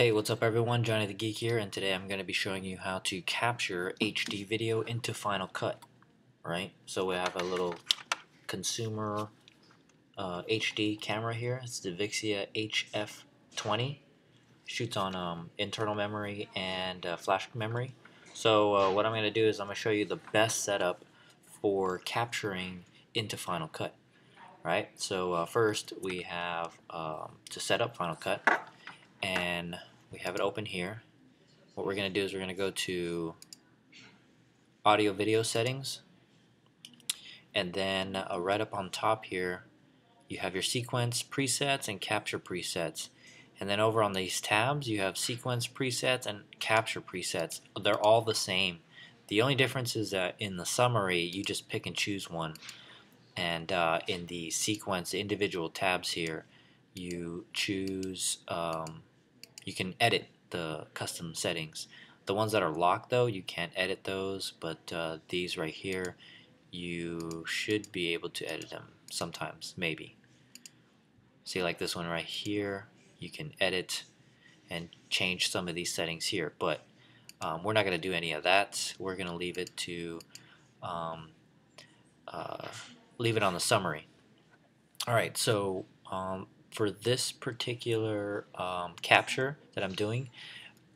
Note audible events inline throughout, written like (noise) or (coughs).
Hey, what's up everyone? Johnny the Geek here, and today I'm going to be showing you how to capture HD video into Final Cut. Right? So we have a little consumer uh, HD camera here. It's the Vixia HF20. Shoots on um, internal memory and uh, flash memory. So uh, what I'm going to do is I'm going to show you the best setup for capturing into Final Cut. Right? So uh, first we have um, to set up Final Cut and we have it open here. What we're going to do is we're going to go to audio video settings. And then uh, right up on top here you have your sequence presets and capture presets. And then over on these tabs you have sequence presets and capture presets. They're all the same. The only difference is that in the summary you just pick and choose one. And uh, in the sequence individual tabs here you choose um, you can edit the custom settings. The ones that are locked though, you can't edit those, but uh, these right here, you should be able to edit them sometimes, maybe. See like this one right here, you can edit and change some of these settings here, but um, we're not going to do any of that. We're going to leave it to um, uh, leave it on the summary. Alright, so um, for this particular um, capture that I'm doing,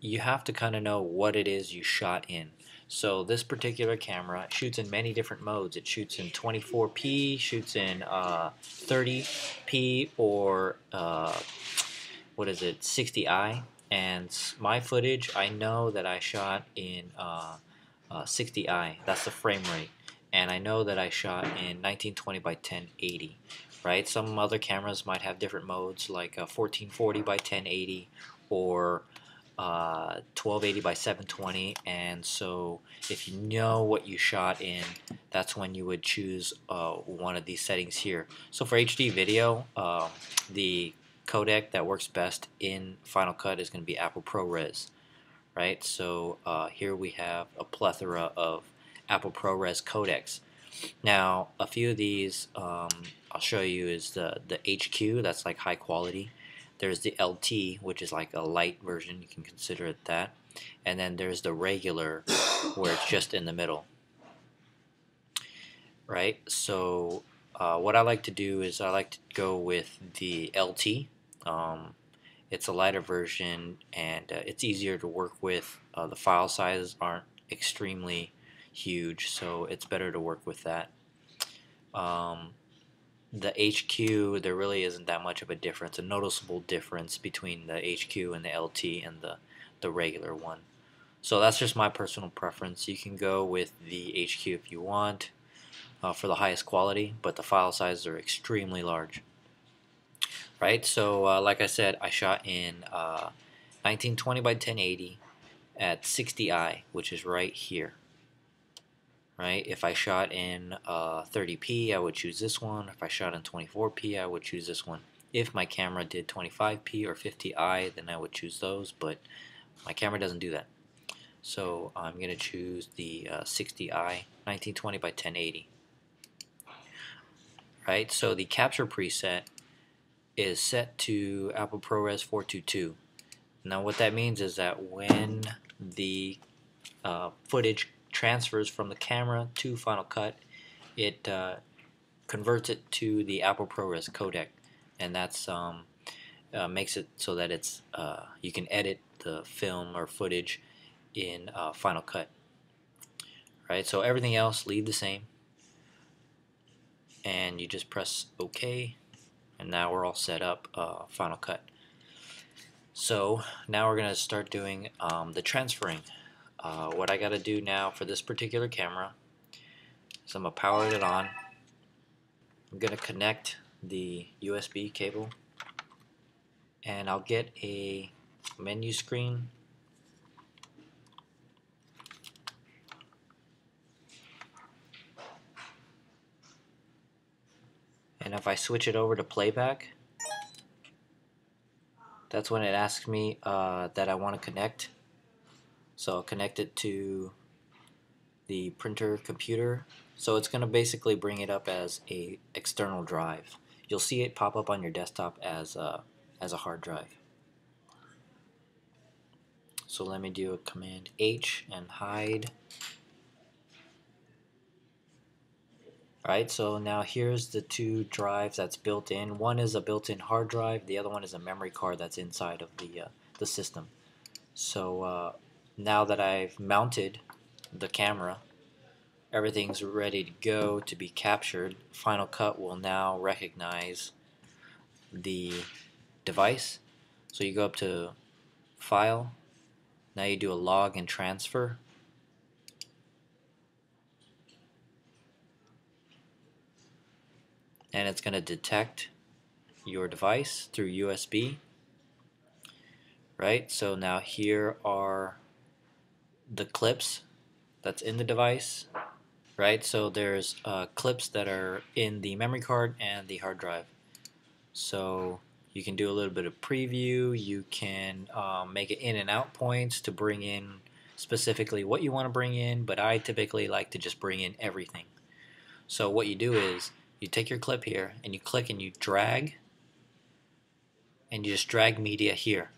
you have to kind of know what it is you shot in. So this particular camera shoots in many different modes. It shoots in 24p, shoots in uh, 30p, or uh, what is it, 60i. And my footage, I know that I shot in uh, 60i. Uh, That's the frame rate. And I know that I shot in 1920 by 1080 right? Some other cameras might have different modes like 1440 by 1080 or uh, 1280 by 720 and so if you know what you shot in that's when you would choose uh, one of these settings here. So for HD video uh, the codec that works best in Final Cut is going to be Apple ProRes right? So uh, here we have a plethora of Apple ProRes codecs. Now a few of these um, I'll show you is the, the HQ, that's like high quality. There's the LT, which is like a light version, you can consider it that. And then there's the regular, (coughs) where it's just in the middle. Right, so uh, what I like to do is I like to go with the LT. Um, it's a lighter version and uh, it's easier to work with. Uh, the file sizes aren't extremely huge, so it's better to work with that. Um, the HQ, there really isn't that much of a difference, a noticeable difference between the HQ and the LT and the, the regular one. So that's just my personal preference. You can go with the HQ if you want uh, for the highest quality, but the file sizes are extremely large. Right, so uh, like I said, I shot in uh, 1920 by 1080 at 60i, which is right here right? If I shot in uh, 30p, I would choose this one. If I shot in 24p, I would choose this one. If my camera did 25p or 50i, then I would choose those, but my camera doesn't do that. So I'm going to choose the uh, 60i 1920 by 1080. Right, so the capture preset is set to Apple ProRes 422. Now what that means is that when the uh, footage transfers from the camera to Final Cut, it uh, converts it to the Apple ProRes codec, and that's um, uh, makes it so that it's uh, you can edit the film or footage in uh, Final Cut. Right, so everything else leave the same, and you just press OK, and now we're all set up uh, Final Cut. So now we're going to start doing um, the transferring. Uh, what I got to do now for this particular camera is I'm to power it on. I'm to connect the USB cable. And I'll get a menu screen. And if I switch it over to playback that's when it asks me uh, that I want to connect so I'll connect it to the printer computer. So it's going to basically bring it up as a external drive. You'll see it pop up on your desktop as a, as a hard drive. So let me do a command H and hide. Alright, so now here's the two drives that's built in. One is a built-in hard drive, the other one is a memory card that's inside of the, uh, the system. So uh, now that I've mounted the camera, everything's ready to go to be captured. Final Cut will now recognize the device. So you go up to File, now you do a log and transfer. And it's going to detect your device through USB. Right, so now here are the clips that's in the device. Right, so there's uh, clips that are in the memory card and the hard drive. So you can do a little bit of preview. You can um, make it in and out points to bring in specifically what you want to bring in, but I typically like to just bring in everything. So what you do is you take your clip here and you click and you drag and you just drag media here.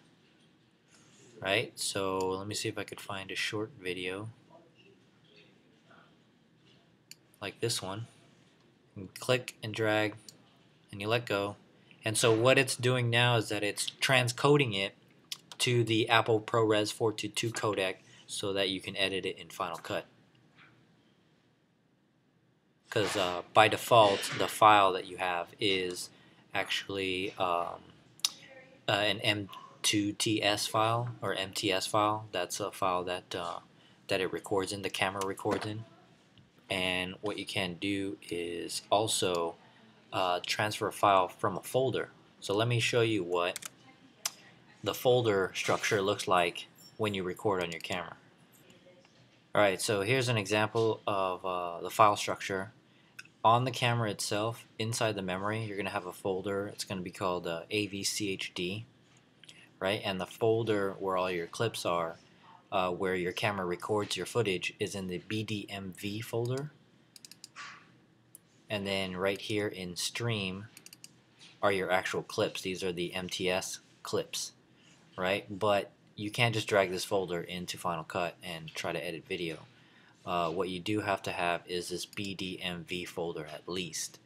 Right? So let me see if I could find a short video like this one. And click and drag and you let go and so what it's doing now is that it's transcoding it to the Apple ProRes 422 codec so that you can edit it in Final Cut. Because uh, by default, the file that you have is actually um, uh, an M2TS file or MTS file. That's a file that uh, that it records in, the camera records in. And what you can do is also uh, transfer a file from a folder. So let me show you what the folder structure looks like when you record on your camera. Alright, so here's an example of uh, the file structure. On the camera itself, inside the memory, you're going to have a folder. It's going to be called uh, AVCHD, right? And the folder where all your clips are, uh, where your camera records your footage, is in the BDMV folder. And then right here in stream are your actual clips. These are the MTS clips right? But you can't just drag this folder into Final Cut and try to edit video. Uh, what you do have to have is this BDMV folder at least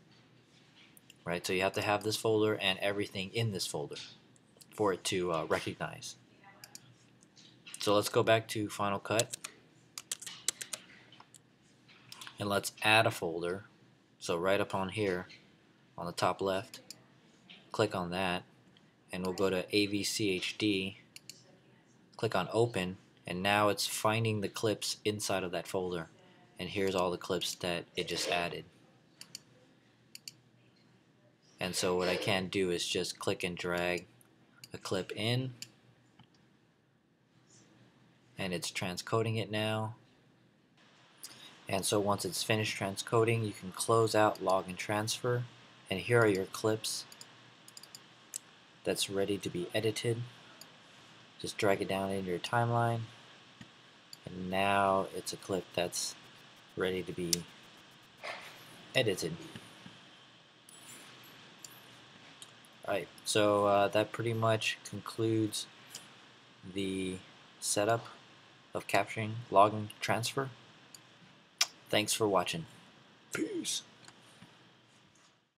right? So you have to have this folder and everything in this folder for it to uh, recognize so let's go back to Final Cut and let's add a folder so right up on here, on the top left, click on that, and we'll go to AVCHD, click on Open, and now it's finding the clips inside of that folder. And here's all the clips that it just added. And so what I can do is just click and drag a clip in, and it's transcoding it now and so once it's finished transcoding, you can close out log and transfer. And here are your clips that's ready to be edited. Just drag it down into your timeline. And now it's a clip that's ready to be edited. Alright, so uh, that pretty much concludes the setup of capturing log and transfer. Thanks for watching. Peace.